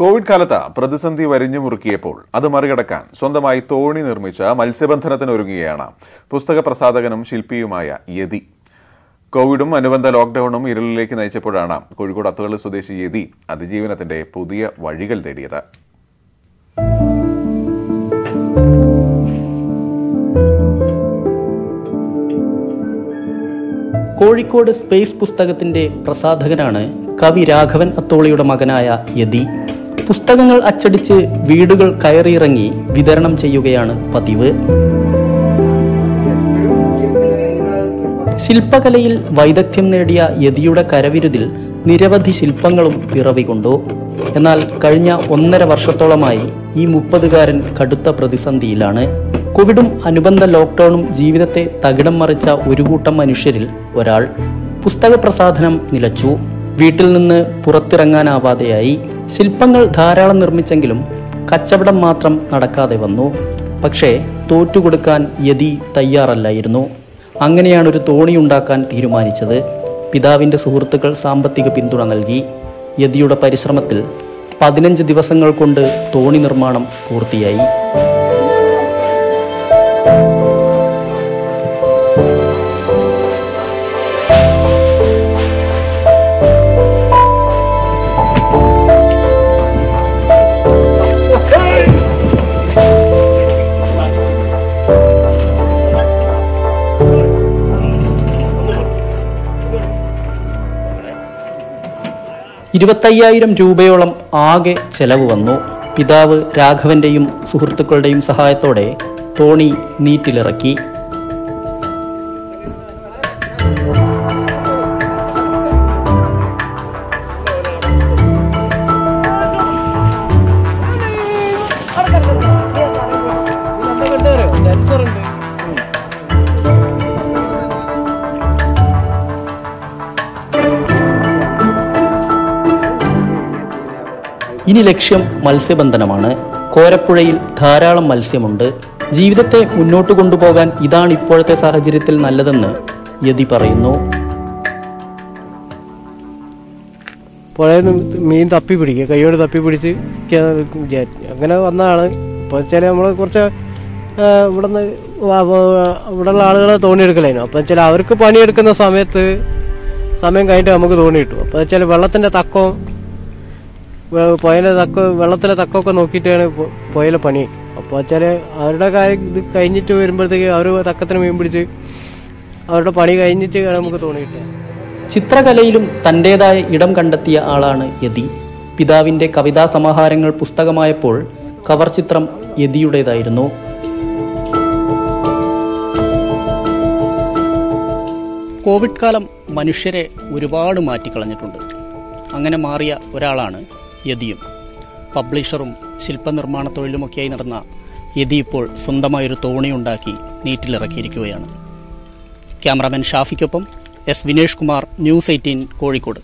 Covid കാലത്ത് പ്രതിസന്ധി വരിഞ്ഞു മുറുക്കിയപ്പോൾ അത് മറികടക്കാൻ സ്വന്തമായി തോണി നിർമ്മിച്ച മത്സ്യബന്ധനത്തിന് ഒരുങ്ങുകയാണ് പുസ്തക പ്രസാധകനും ശില്പിയുമായ യതി. കോവിഡും അനുബന്ധ ലോക്ഡൌണും ഇരുളിലേക്ക് നയിച്ചപ്പോഴാണ് കോഴിക്കോട് അത്തുകളി സ്വദേശി യതി അതിജീവനത്തിന്റെ പുതിയ വഴികൾ തേടിയത്. കോഴിക്കോട് സ്പേസ് പുസ്തകത്തിന്റെ പ്രസാധകനാണ് കവി രാഘവൻ അത്തോളിയുടെ മകനായ യതി. പുസ്തകങ്ങൾ അച്ചടിച്ച് വീടുകൾ കയറിയിറങ്ങി വിതരണം ചെയ്യുകയാണ് പതിവ്. ശില്പകലയിൽ വൈദഗ്ധ്യം നേടിയ യതിയുടെ കരവിരുതിൽ നിരവധി ശില്പങ്ങളും പിറവികൊണ്ടു. എന്നാൽ കഴിഞ്ഞ ഒന്നര വർഷത്തോളമായി ഈ മുപ്പതുകാരൻ കടുത്ത പ്രതിസന്ധിയിലാണ്. കോവിഡും അനുബന്ധ ലോക്ക്ഡൌണും ജീവിതത്തെ തകിടം മറിച്ച ഒരു കൂട്ടം മനുഷ്യരിൽ ഒരാൾ. പുസ്തക പ്രസാധനം നിലച്ചു. വീട്ടിൽ നിന്ന് പുറത്തിറങ്ങാനാവാതെയായി. ശില്പങ്ങൾ ധാരാളം നിർമ്മിച്ചെങ്കിലും കച്ചവടം മാത്രം നടക്കാതെ വന്നു. പക്ഷേ തോറ്റുകൊടുക്കാൻ യതി തയ്യാറല്ലായിരുന്നു. അങ്ങനെയാണ് ഒരു തോണി ഉണ്ടാക്കാൻ തീരുമാനിച്ചത്. പിതാവിന്റെ സുഹൃത്തുക്കൾ സാമ്പത്തിക പിന്തുണ നൽകി. യതിയുടെ പരിശ്രമത്തിൽ പതിനഞ്ച് ദിവസങ്ങൾ കൊണ്ട് തോണി നിർമ്മാണം പൂർത്തിയായി. ഇരുപത്തയ്യായിരം രൂപയോളം ആകെ ചെലവ് വന്നു. പിതാവ് രാഘവന്റെയും സുഹൃത്തുക്കളുടെയും സഹായത്തോടെ തോണി നീറ്റിലിറക്കി. ഇനി ലക്ഷ്യം മത്സ്യബന്ധനമാണ്. കോരപ്പുഴയിൽ ധാരാളം മത്സ്യമുണ്ട്. ജീവിതത്തെ മുന്നോട്ട് കൊണ്ടുപോകാൻ ഇതാണ് ഇപ്പോഴത്തെ സാഹചര്യത്തിൽ നല്ലതെന്ന് യതി പറയുന്നു. പുഴയിൽ നിന്ന് മീൻ തപ്പി പിടിക്കുക കൈയോട് തപ്പി പിടിച്ച് അങ്ങനെ വന്നതാണ്. ഇപ്പോൾ വെച്ചാൽ നമ്മൾ കുറച്ച് വ- വ- ഇവിടെയുള്ള ആളുകളെ തോണി എടുക്കലായിരുന്നു അപ്പം വെച്ചാൽ അവർക്ക് പണിയെടുക്കുന്ന സമയത്ത് സമയം കഴിഞ്ഞിട്ട് നമുക്ക് തോണി കിട്ടും. അപ്പോൾ വെച്ചാൽ വെള്ളത്തിന്റെ തക്കവും പുഴയിലെ തക്ക വെള്ളത്തിലെ തക്കൊക്കെ നോക്കിയിട്ടാണ് പുഴയിലെ പണി. അപ്പോൾ വെച്ചാൽ അവരുടെ കാര്യം ഇത് കഴിഞ്ഞിട്ട് വരുമ്പോഴത്തേക്ക് അവർ തക്കത്തിന് മീൻ പിടിച്ച് അവരുടെ പണി കഴിഞ്ഞിട്ട് നമുക്ക് തോന്നിയിട്ട്. ചിത്രകലയിലും തന്റെതായ ഇടം കണ്ടെത്തിയ ആളാണ് യതി. പിതാവിന്റെ കവിതാ സമാഹാരങ്ങൾ പുസ്തകമായപ്പോൾ കവർ ചിത്രം യതിയുടേതായിരുന്നു. കോവിഡ് കാലം മനുഷ്യരെ ഒരുപാട് മാറ്റിക്കളഞ്ഞിട്ടുണ്ട്. അങ്ങനെ മാറിയ ഒരാളാണ് യതിയും. പബ്ലിഷറും ശില്പനിർമ്മാണ തൊഴിലുമൊക്കെയായി നടന്ന യതി ഇപ്പോൾ സ്വന്തമായൊരു തോണിയുണ്ടാക്കി നീറ്റിലിറക്കിയിരിക്കുകയാണ്. Cameraman ഷാഫിക്കൊപ്പം S Vinesh Kumar news eighteen Kozhikode.